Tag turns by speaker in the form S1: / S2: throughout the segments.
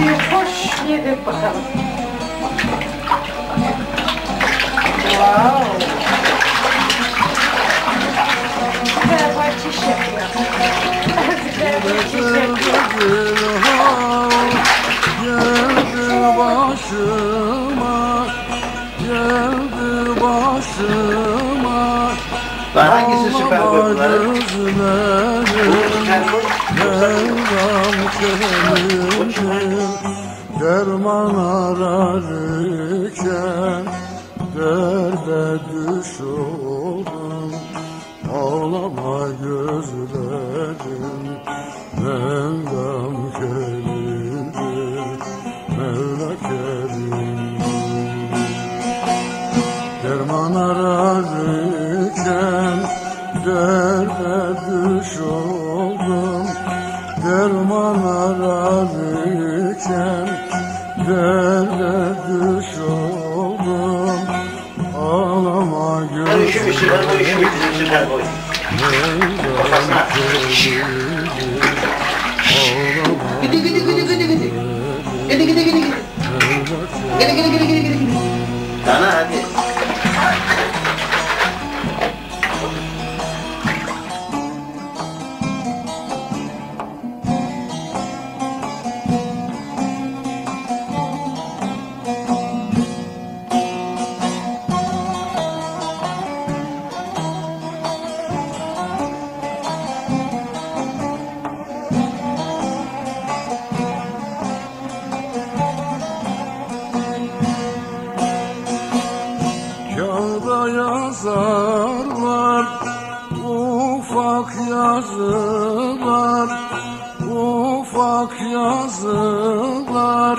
S1: Hadi dök bakalım. Wow. Süper bahçiş yapıyor. Süper bahçiş yapıyor.
S2: Lan hangisi süper boy
S3: Mevlam kerimdir Derman ararken Derde düş oldum. Ağlama gözlerim Mevlam kerimdir Mevla kerimdir Derman ararken derde düş oldum derde düş oldum Ağlama
S2: üşümüşüm süper boy. Kafasına. Gidi
S3: ufak yazılar ufak yazılar.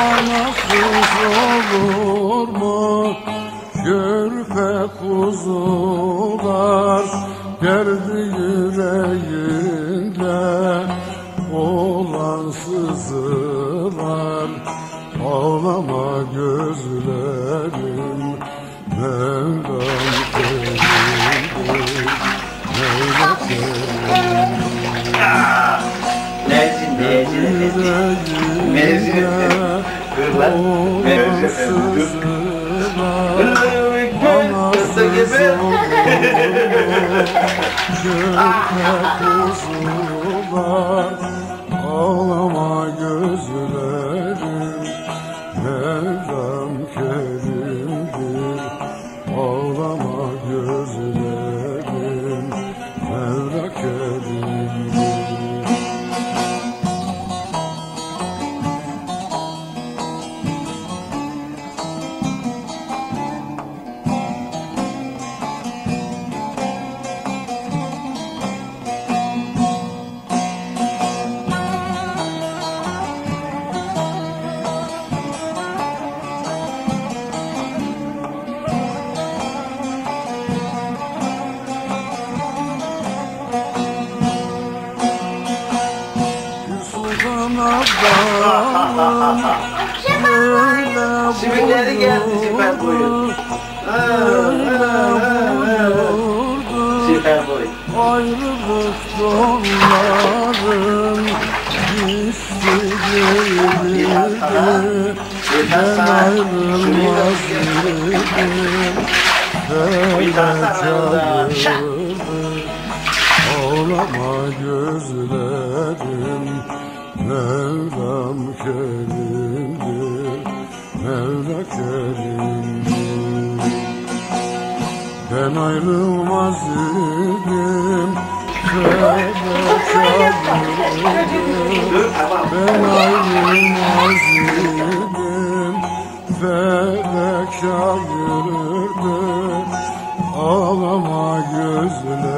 S3: Anasız olur mu? Körpe kuzular Derdi yüreğinde olan sızılar. Ağlama gözlerim Mevlam Mevla kerimdir
S2: Mevzin, mevzin, mevzin. Mevzin. Dur. Kısa gibi.
S3: Ağlama gözlerim
S2: Sivilleri geldi süper boyu. Süper boy.
S3: Ayrılık donların düştü Ben
S2: sana.
S3: ayrılmaz idim
S2: Bir tane sana
S3: Ağlama gözlerim Mevlam kerimdir Mevla kerimdir. Ben ayrılmaz idim Ben ayrılmaz idim Felek çağırırdı Ağlama gözler